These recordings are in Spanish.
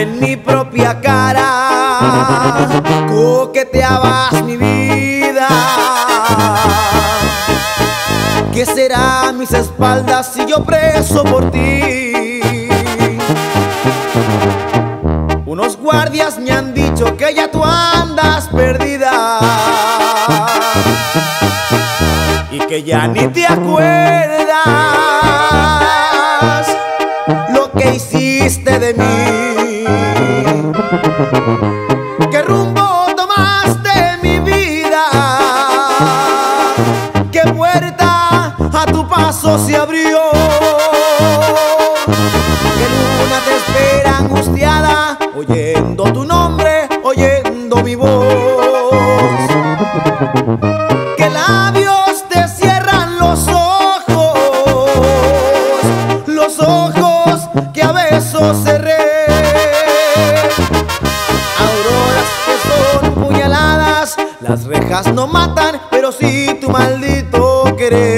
en mi propia cara coqueteabas mi vida. ¿Qué será mis espaldas si yo preso por ti? Unos guardias me han dicho que ya tú andas perdida y que ya ni te acuerdas lo que hiciste de mí. A tu paso se abrió? ¿Qué luna te espera angustiada? Oyendo tu nombre, oyendo mi voz. ¿Qué labios te cierran los ojos? Los ojos que a besos cerré. Las rejas no matan, pero sí tu maldito querer.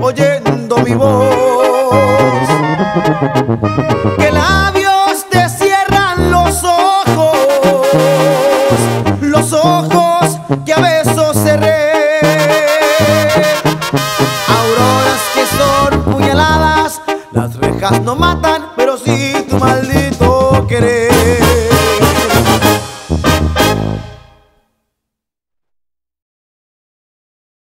oyendo mi voz. ¿Qué labios te cierran los ojos? Los ojos que a besos cerré. Auroras que son puñaladas, las rejas no matan, pero sí tu maldito.